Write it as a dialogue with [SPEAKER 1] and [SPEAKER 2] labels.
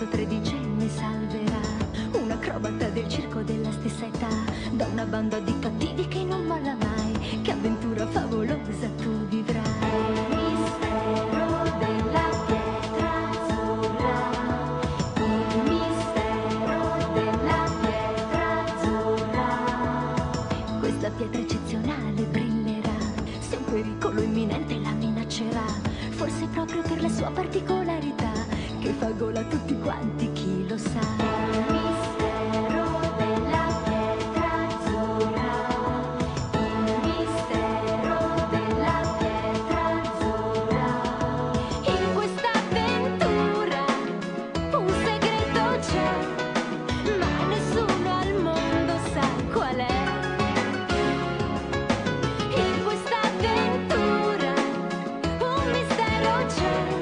[SPEAKER 1] ragazzo tredicenne salverà. Un acrobata del circo della stessa età. Da una banda di cattivi che non molla mai. Che avventura favolosa tu vivrai. Pietra eccezionale brillerà. Se un pericolo imminente la minaccerà. Forse proprio per la sua particolarità che fa gola a tutti quanti, chi lo sa. Il mistero della pietra azzurra, il mistero della pietra azzurra. In questa avventura un segreto c'è, ma nessuno al mondo sa qual è. In questa avventura un mistero c'è.